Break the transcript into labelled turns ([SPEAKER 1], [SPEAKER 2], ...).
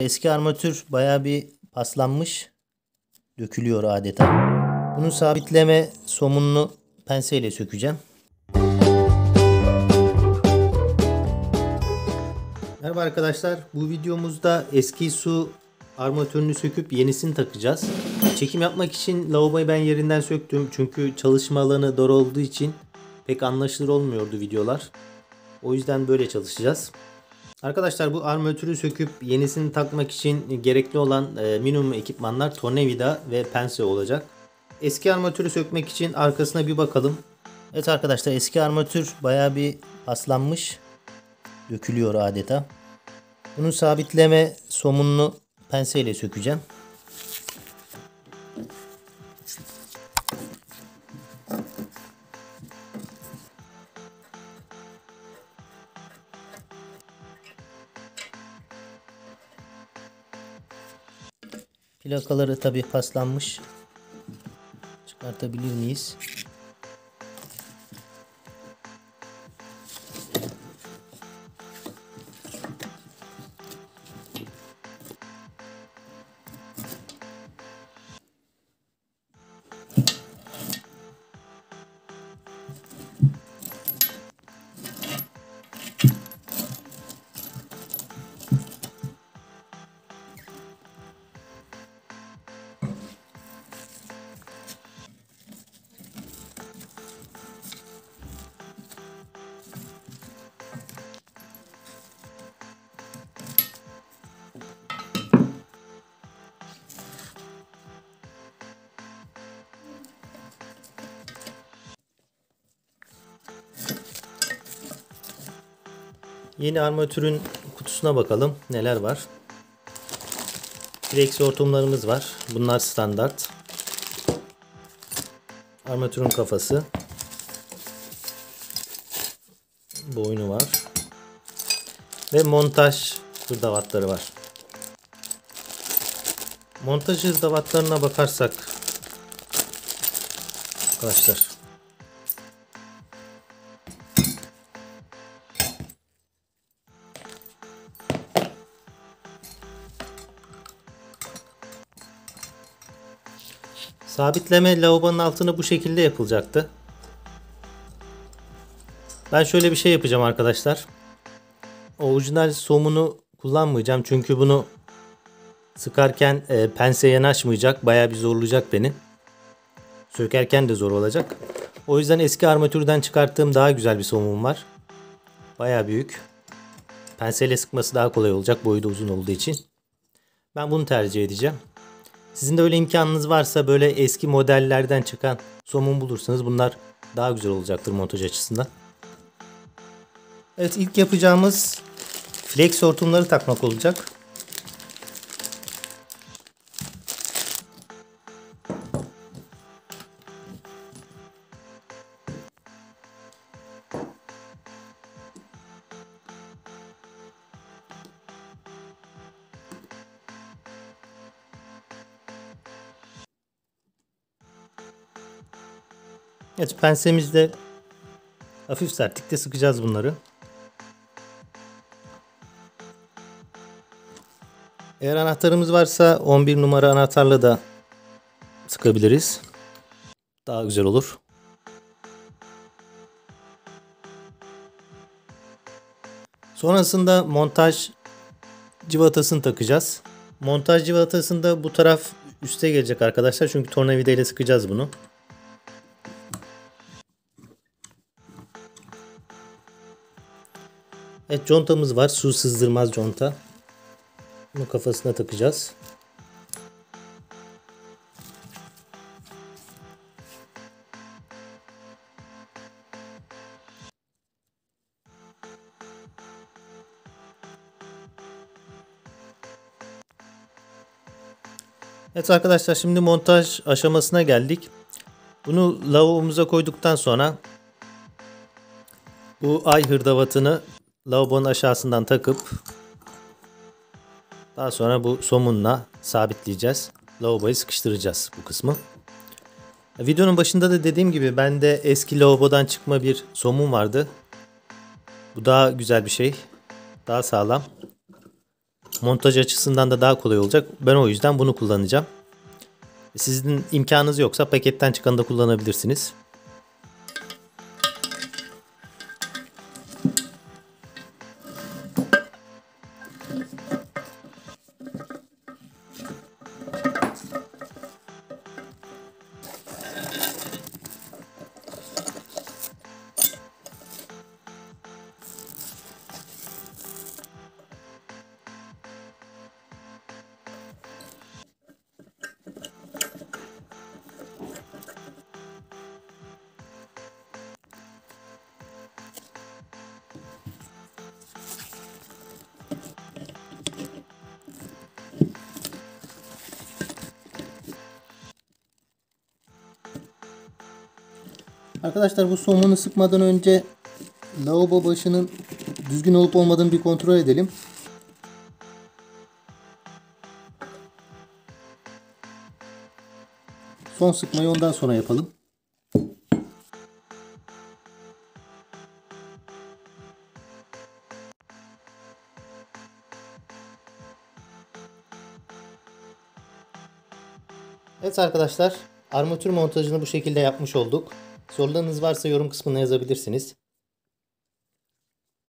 [SPEAKER 1] Eski armatür baya bir paslanmış. Dökülüyor adeta. Bunun sabitleme somununu penseyle sökeceğim. Merhaba arkadaşlar. Bu videomuzda eski su armatürünü söküp yenisini takacağız. Çekim yapmak için lavaboyu ben yerinden söktüm. Çünkü çalışma alanı dar olduğu için pek anlaşılır olmuyordu videolar. O yüzden böyle çalışacağız. Arkadaşlar bu armatürü söküp yenisini takmak için gerekli olan e, minimum ekipmanlar tornavida ve pense olacak. Eski armatürü sökmek için arkasına bir bakalım. Evet arkadaşlar eski armatür baya bir paslanmış. Dökülüyor adeta. Bunun sabitleme somununu penseyle sökeceğim. Plakaları tabi paslanmış. Çıkartabilir miyiz? Yeni armatürün kutusuna bakalım neler var. Flex hortumlarımız var. Bunlar standart. Armatürün kafası. Boynu var. Ve montaj hırdavatları var. Montaj hırdavatlarına bakarsak arkadaşlar Sabitleme lavabonun altını bu şekilde yapılacaktı. Ben şöyle bir şey yapacağım arkadaşlar. Orijinal somunu kullanmayacağım çünkü bunu sıkarken e, pense yanaşmayacak. Baya bir zorlayacak beni. Sökerken de zor olacak. O yüzden eski armatürden çıkarttığım daha güzel bir somun var. Baya büyük. Penseyle sıkması daha kolay olacak boyu da uzun olduğu için. Ben bunu tercih edeceğim. Sizin de öyle imkanınız varsa böyle eski modellerden çıkan somun bulursanız bunlar daha güzel olacaktır montaj açısından. Evet ilk yapacağımız flex hortumları takmak olacak. Evet pensemizle hafif sertlikte sıkacağız bunları. Eğer anahtarımız varsa 11 numara anahtarla da sıkabiliriz. Daha güzel olur. Sonrasında montaj civatasını takacağız. Montaj civatasında bu taraf üste gelecek arkadaşlar. Çünkü tornavida ile sıkacağız bunu. Evet contamız var. Su sızdırmaz conta. Bunu kafasına takacağız. Evet arkadaşlar şimdi montaj aşamasına geldik. Bunu lavabomuza koyduktan sonra bu ay hırdavatını lavabonun aşağısından takıp daha sonra bu somunla sabitleyeceğiz. Lavaboyu sıkıştıracağız bu kısmı. Videonun başında da dediğim gibi bende eski lavabodan çıkma bir somun vardı. Bu daha güzel bir şey. Daha sağlam. montaj açısından da daha kolay olacak. Ben o yüzden bunu kullanacağım. Sizin imkanınız yoksa paketten çıkanı da kullanabilirsiniz. Arkadaşlar bu somunu sıkmadan önce lavabo başının düzgün olup olmadığını bir kontrol edelim. Son sıkmayı ondan sonra yapalım. Evet arkadaşlar armatür montajını bu şekilde yapmış olduk. Sorularınız varsa yorum kısmına yazabilirsiniz.